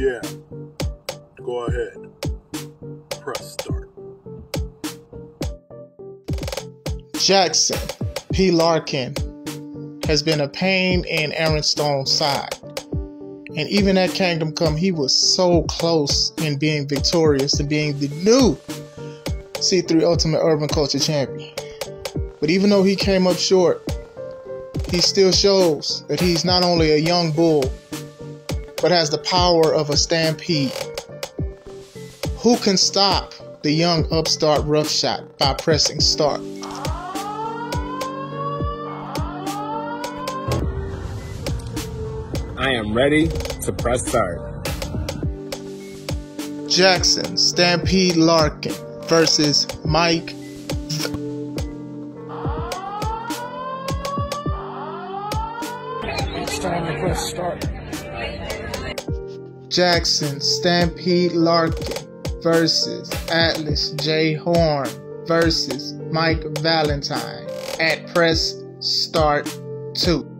Yeah. Go ahead. Press start. Jackson P. Larkin has been a pain in Aaron Stone's side. And even at Kingdom Come, he was so close in being victorious and being the new C3 Ultimate Urban Culture Champion. But even though he came up short, he still shows that he's not only a young bull, but has the power of a stampede. Who can stop the young upstart roughshot by pressing start? I am ready to press start. Jackson Stampede Larkin versus Mike. It's time to press start. Jackson Stampede Larkin versus Atlas J. Horn versus Mike Valentine at press start 2.